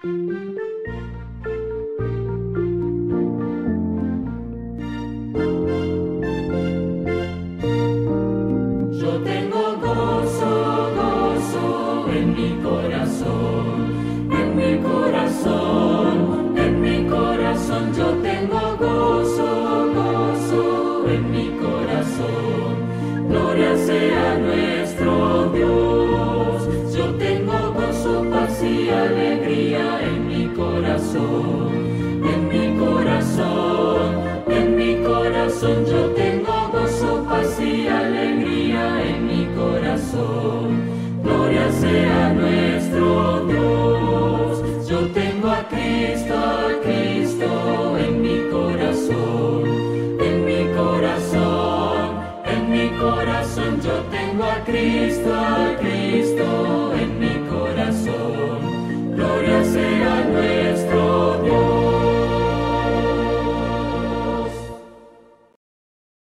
en mi corazón, en mi corazón yo tengo gozo, alegría en mi corazón. En mi corazón, en mi corazón, yo tengo gozo, paz y alegría. En mi corazón, gloria sea nuestro Dios. Yo tengo a Cristo, a Cristo en mi corazón, en mi corazón, en mi corazón, yo tengo a Cristo.